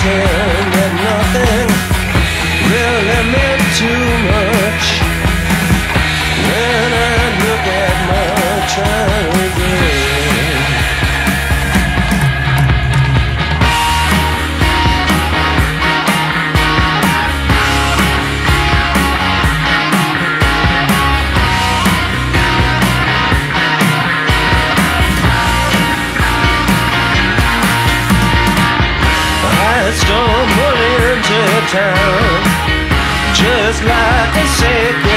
pretend that nothing really meant too town just like a sick